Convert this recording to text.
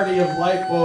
Party of light bulbs.